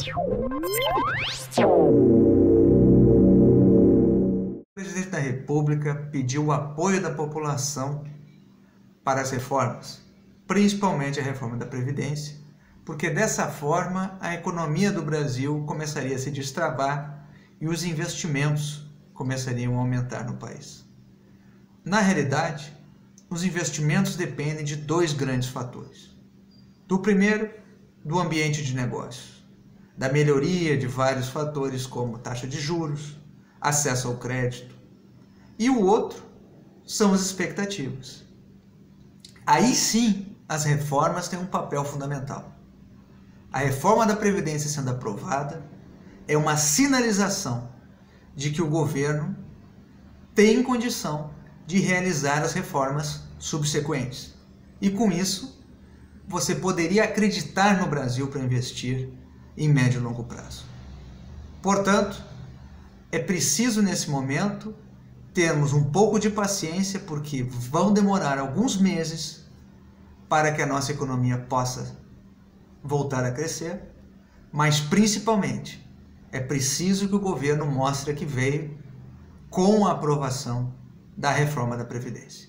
O presidente da República pediu o apoio da população para as reformas, principalmente a reforma da Previdência, porque dessa forma a economia do Brasil começaria a se destravar e os investimentos começariam a aumentar no país. Na realidade, os investimentos dependem de dois grandes fatores. Do primeiro, do ambiente de negócios, da melhoria de vários fatores como taxa de juros, acesso ao crédito. E o outro são as expectativas. Aí sim, as reformas têm um papel fundamental. A reforma da Previdência sendo aprovada é uma sinalização de que o governo tem condição de realizar as reformas subsequentes. E com isso, você poderia acreditar no Brasil para investir em médio e longo prazo. Portanto, é preciso nesse momento termos um pouco de paciência, porque vão demorar alguns meses para que a nossa economia possa voltar a crescer, mas principalmente é preciso que o governo mostre que veio com a aprovação da reforma da Previdência.